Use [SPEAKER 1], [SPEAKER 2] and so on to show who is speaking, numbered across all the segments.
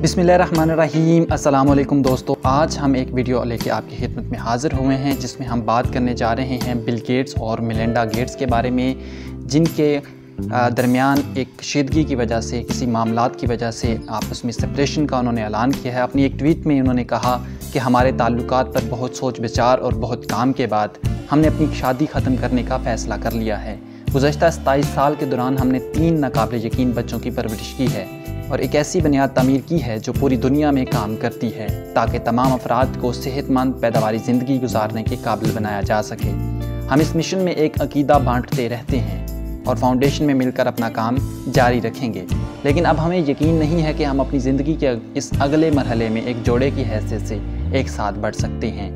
[SPEAKER 1] बिसमीम अल्लाम दोस्तों, आज हम एक वीडियो लेके आपकी खिदमत में हाज़िर हुए हैं, जिसमें हम बात करने जा रहे हैं बिल गेट्स और मिलेंडा गेट्स के बारे में, जिनके दरमियान एक कशीदगी की वजह से, किसी मामला की वजह से आपस में सेपरेशन का उन्होंने ऐलान किया है। अपनी एक ट्वीट में उन्होंने कहा कि हमारे ताल्लुक पर बहुत सोच विचार और बहुत काम के बाद हमने अपनी शादी ख़त्म करने का फ़ैसला कर लिया है। गुजशत सताईस साल के दौरान हमने तीन नाकबिल यकीन बच्चों की परवरिश की है। और एक ऐसी बुनियाद तमीर की है जो पूरी दुनिया में काम करती है, ताकि तमाम अफराद को सेहतमंद पैदावारी ज़िंदगी गुजारने के काबिल बनाया जा सके। हम इस मिशन में एक अकीदा बांटते रहते हैं और फाउंडेशन में मिलकर अपना काम जारी रखेंगे। लेकिन अब हमें यकीन नहीं है कि हम अपनी ज़िंदगी के इस अगले मरहले में एक जोड़े की हैसियत से एक साथ बढ़ सकते हैं।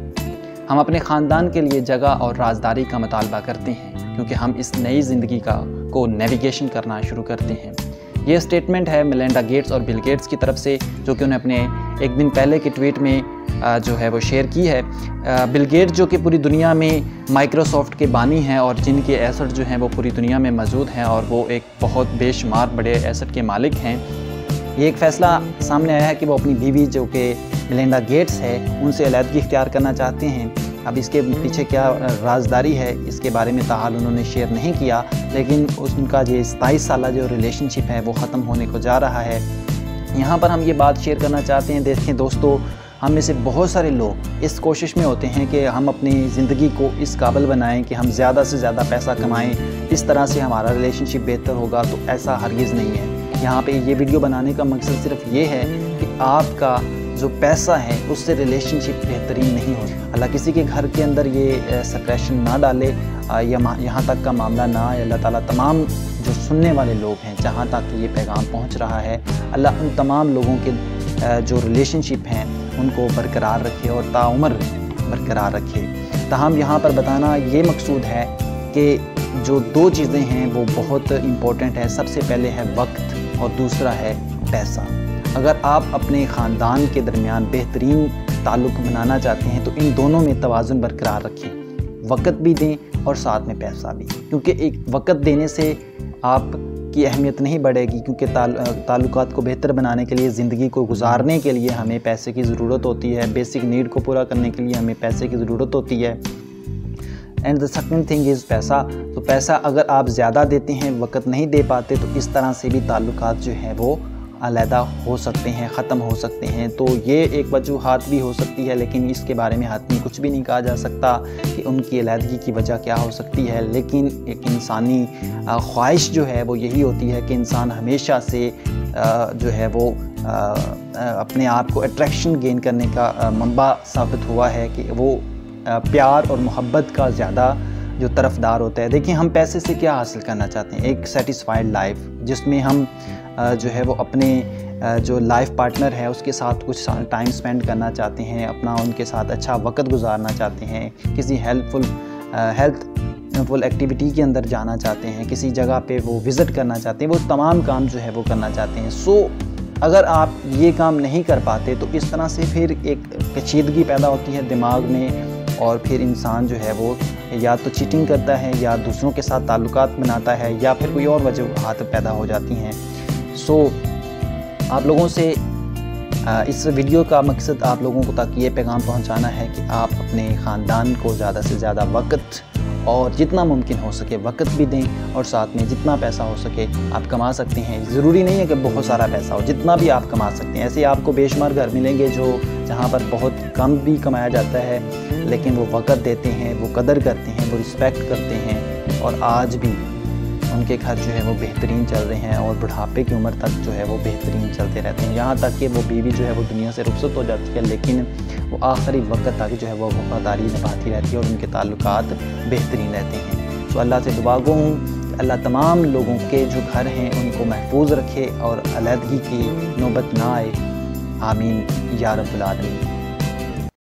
[SPEAKER 1] हम अपने ख़ानदान के लिए जगह और राजदारी का मतालबा करते हैं, क्योंकि हम इस नई ज़िंदगी का, को नेविगेशन करना शुरू करते हैं। ये स्टेटमेंट है मिलेंडा गेट्स और बिल गेट्स की तरफ़ से, जो कि उन्हें अपने एक दिन पहले के ट्वीट में जो है वो शेयर की है। बिल गेट्स जो कि पूरी दुनिया में माइक्रोसॉफ्ट के बानी हैं और जिनके एसेट जो हैं वो पूरी दुनिया में मौजूद हैं और वो एक बहुत बेशुमार बड़े एसेट के मालिक हैं। ये एक फ़ैसला सामने आया है कि वो अपनी बीवी जो कि मिलेंडा गेट्स है, उनसे अलीहदगी इख्तियार करना चाहते हैं। अब इसके पीछे क्या राजदारी है, इसके बारे में ताहाल उन्होंने शेयर नहीं किया, लेकिन उनका जो सताईस साल जो रिलेशनशिप है वो ख़त्म होने को जा रहा है। यहाँ पर हम ये बात शेयर करना चाहते हैं, देखें दोस्तों, हम में से बहुत सारे लोग इस कोशिश में होते हैं कि हम अपनी ज़िंदगी को इस काबिल बनाएँ कि हम ज़्यादा से ज़्यादा पैसा कमाएँ, इस तरह से हमारा रिलेशनशिप बेहतर होगा तो ऐसा हरगिज़ नहीं है। यहाँ पे ये वीडियो बनाने का मकसद सिर्फ़ ये है कि आपका जो पैसा है, उससे रिलेशनशिप बेहतरीन नहीं हो अल्लाह किसी के घर के अंदर ये सप्रेशन ना डाले या यहाँ तक का मामला ना आए। अल्लाह ताला तमाम जो सुनने वाले लोग हैं, जहाँ तक ये पैगाम पहुँच रहा है, अल्लाह उन तमाम लोगों के जो रिलेशनशिप हैं, उनको बरकरार रखे और ताउमर बरकरार रखे। तहम यहाँ पर बताना ये मकसूद है कि जो दो चीज़ें हैं, वो बहुत इम्पोर्टेंट है। सबसे पहले है वक्त और दूसरा है पैसा। अगर आप अपने ख़ानदान के दरमियान बेहतरीन ताल्लुक़ बनाना चाहते हैं तो इन दोनों में तोज़ुन बरकरार रखें। वक़्त भी दें और साथ में पैसा भी। क्योंकि एक वक़्त देने से आप की अहमियत नहीं बढ़ेगी, क्योंकि ताल्लुक को बेहतर बनाने के लिए, ज़िंदगी को गुजारने के लिए हमें पैसे की ज़रूरत होती है। बेसिक नीड को पूरा करने के लिए हमें पैसे की ज़रूरत होती है। And the second thing is पैसा। तो पैसा अगर आप ज़्यादा देते हैं, वक्त नहीं दे पाते तो इस तरह से भी ताल्लुक जो हैं, वो अलहदा हो सकते हैं, ख़त्म हो सकते हैं। तो ये एक वजूहत भी हो सकती है, लेकिन इसके बारे में हाथ में कुछ भी नहीं कहा जा सकता कि उनकी अलहदगी की वजह क्या हो सकती है। लेकिन एक इंसानी ख्वाहिश जो है वो यही होती है कि इंसान हमेशा से जो है वो अपने आप को अट्रैक्शन गेन करने का मंबा साबित हुआ है कि वो प्यार और मोहब्बत का ज़्यादा जो तरफदार होता है। देखिए, हम पैसे से क्या हासिल करना चाहते हैं? एक सेटिस्फाइड लाइफ जिसमें हम जो है वो अपने जो लाइफ पार्टनर है, उसके साथ कुछ टाइम स्पेंड करना चाहते हैं, अपना उनके साथ अच्छा वक्त गुजारना चाहते हैं, किसी हेल्पफुल हेल्थ फुल एक्टिविटी के अंदर जाना चाहते हैं, किसी जगह पे वो विज़िट करना चाहते हैं, वो तमाम काम जो है वो करना चाहते हैं। सो अगर आप ये काम नहीं कर पाते तो इस तरह से फिर एक कशीदगी पैदा होती है दिमाग में, और फिर इंसान जो है वो या तो चीटिंग करता है, या दूसरों के साथ ताल्लुक बनाता है, या फिर कोई और वजूहत पैदा हो जाती हैं। सो आप लोगों से इस वीडियो का मकसद आप लोगों को तक ये पैगाम पहुंचाना है कि आप अपने ख़ानदान को ज़्यादा से ज़्यादा वक्त और जितना मुमकिन हो सके वक्त भी दें और साथ में जितना पैसा हो सके आप कमा सकते हैं। ज़रूरी नहीं है कि बहुत सारा पैसा हो, जितना भी आप कमा सकते हैं। ऐसे आपको बेशुमार घर मिलेंगे जो, जहाँ पर बहुत कम भी कमाया जाता है, लेकिन वो वक़्त देते हैं, वो कदर करते हैं, वो रिस्पेक्ट करते हैं और आज भी उनके घर जो है वो बेहतरीन चल रहे हैं और बुढ़ापे की उम्र तक जो है वो बेहतरीन चलते रहते हैं। यहाँ तक कि वो बीवी जो है वो दुनिया से रुखसत हो जाती है, लेकिन वो आखिरी वक्त तक जो है वो वफादारी निभाती रहती है और उनके ताल्लुक बेहतरीन रहते हैं। तो अल्लाह से दुआ हूँ अल्लाह तमाम लोगों के जो घर हैं उनको महफूज रखे और अलहदगी की नौबत ना आए। आमीन। या रब्बुल आलमीन।